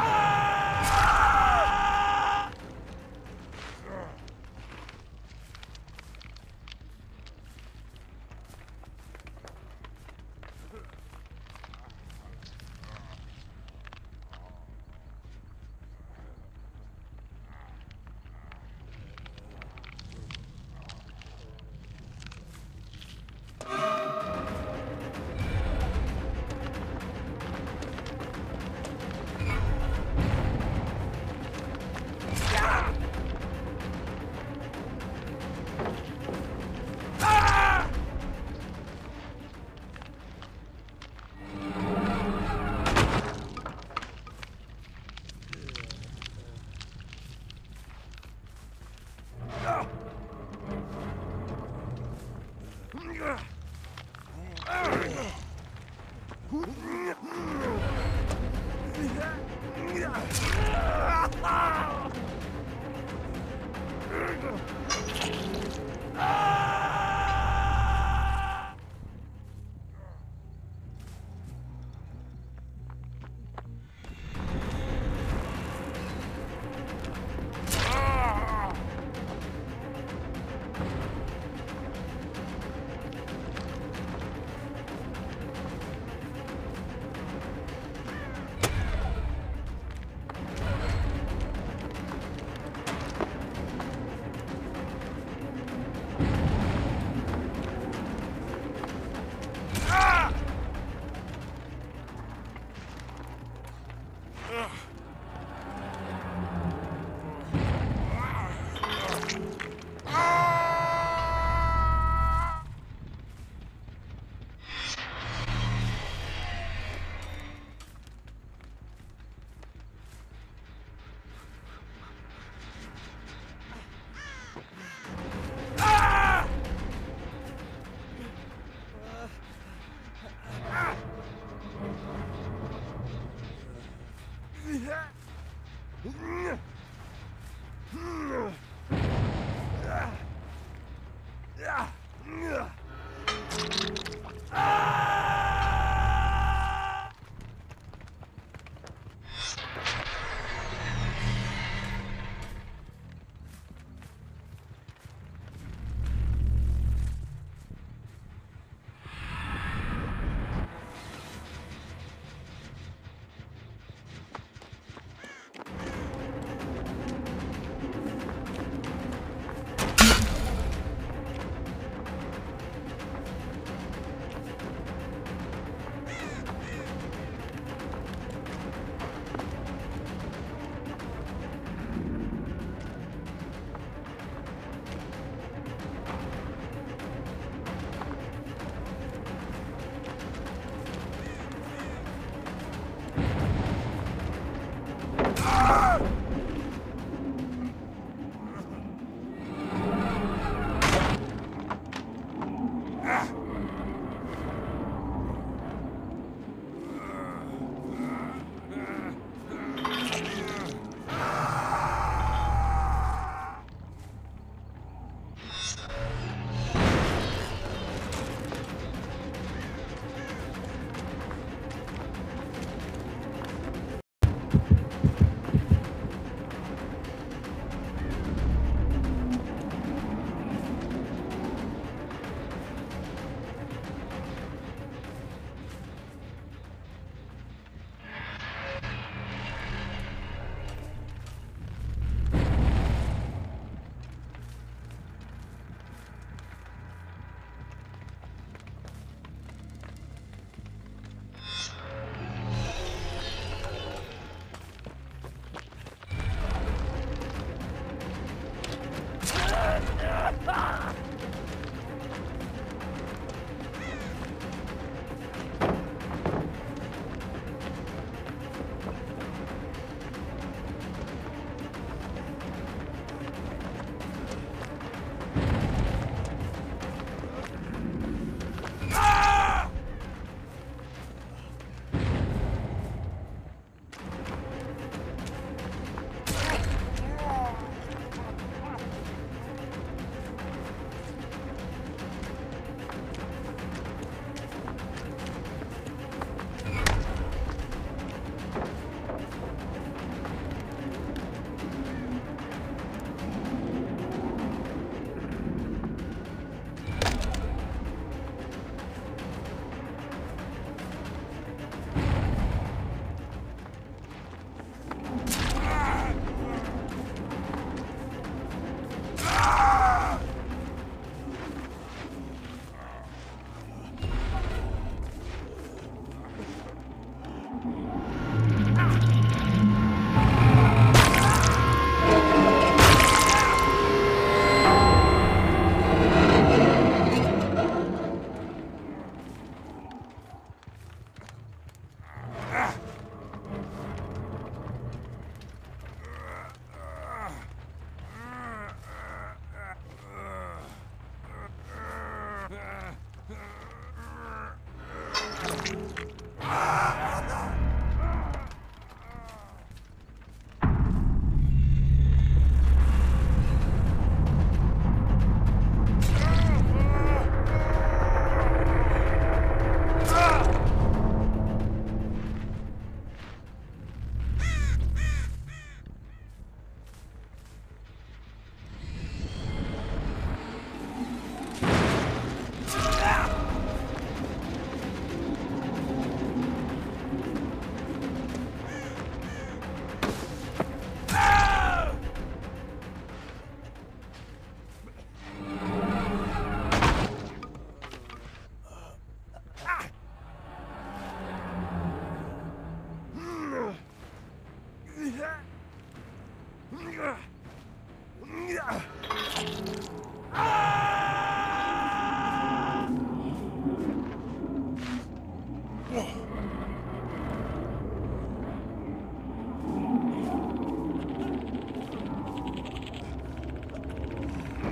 Ah! Ah!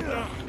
Yeah.